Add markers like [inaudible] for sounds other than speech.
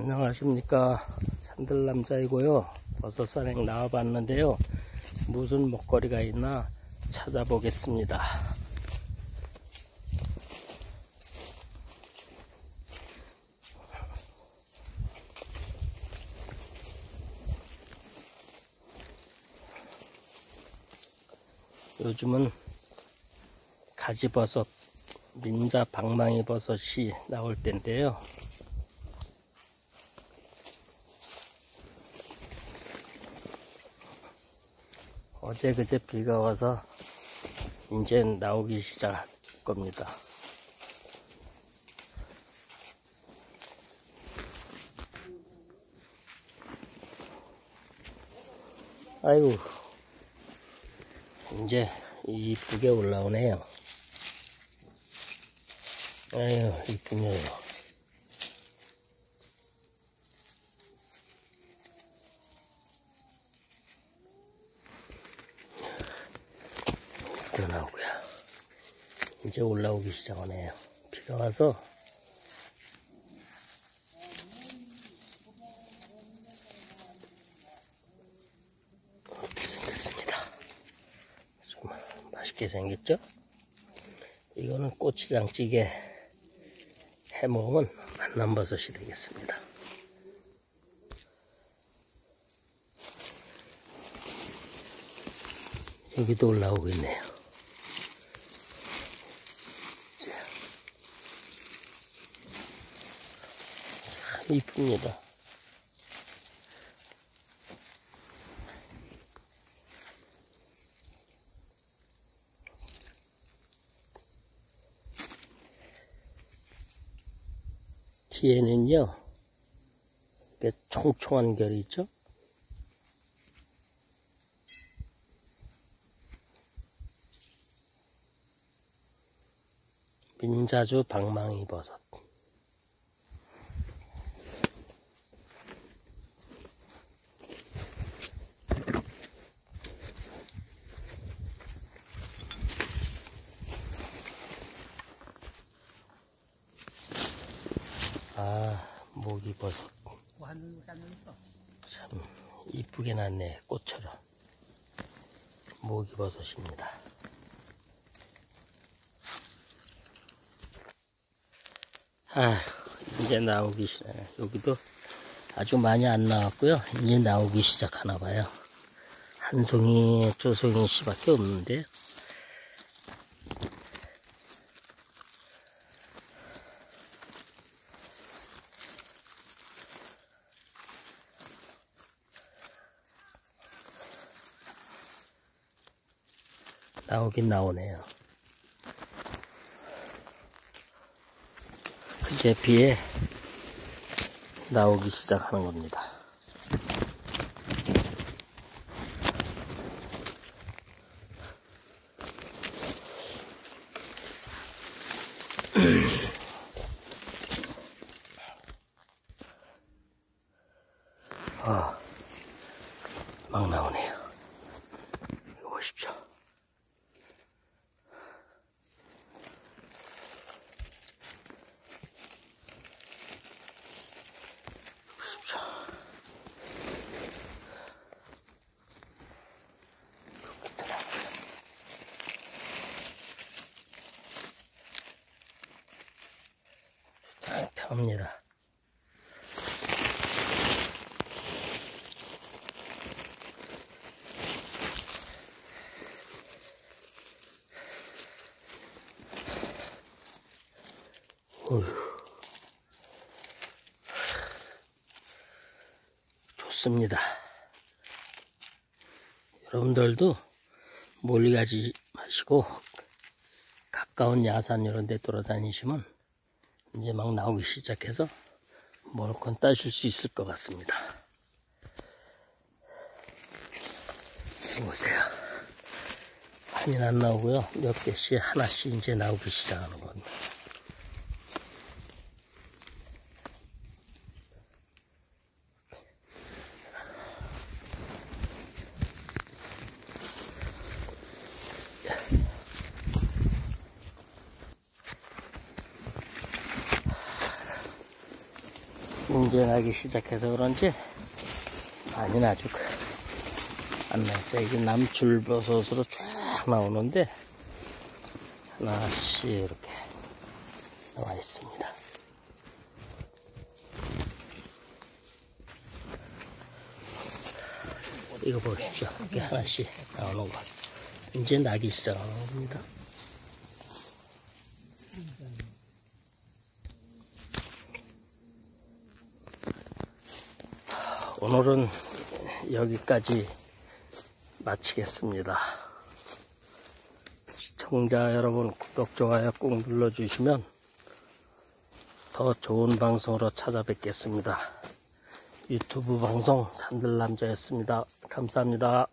안녕하십니까. 산들남자이고요. 버섯산행 나와봤는데요. 무슨 먹거리가 있나 찾아보겠습니다. 요즘은 가지버섯 민자 방망이 버섯이 나올 때인데요 어제 그제 비가 와서 이제 나오기 시작할 겁니다. 아이고 이제 이쁘게 올라오네요. 아유 이쁘네요. 나오고요. 이제 올라오기 시작하네요. 비가 와서 이렇게 생겼습니다. 정말 맛있게 생겼죠? 이거는 고추장찌개 해먹으면 만남버섯이 되겠습니다. 여기도 올라오고 있네요. 이쁩니다. 뒤에는요, 이렇게 총총한 결이 있죠? 민자주 방망이 버섯. 아, 모기버섯. 참, 이쁘게 났네, 꽃처럼. 모기버섯입니다. 아, 이제 나오기 시작. 여기도 아주 많이 안 나왔고요. 이제 나오기 시작하나 봐요. 한 송이, 두 송이씩 밖에 없는데 나오긴 나오네요. 그제 비에 나오기 시작하는 겁니다. [clears throat] 아, 막 나오네요. 이거 보십시오. 탕탕 합니다. 좋습니다. 여러분들도 멀리 가지 마시고 가까운 야산 이런 데 돌아다니시면 이제 막 나오기 시작해서 모로콘 따실 수 있을 것 같습니다. 보세요. 많이는 안 나오고요. 몇 개씩 하나씩 이제 나오기 시작하는 겁니다. 나기 시작해서 그런지 많이 아주 그안 났어요. 이게 남줄버섯으로 쫙 나오는데 하나씩 이렇게 나와 있습니다. 이거 보십시오. 이렇게 하나씩 나오는 거. 이제 나기 시작하는 겁니다. 오늘은 여기까지 마치겠습니다. 시청자 여러분 구독, 좋아요 꼭 눌러주시면 더 좋은 방송으로 찾아뵙겠습니다. 유튜브 방송 산들남자였습니다. 감사합니다.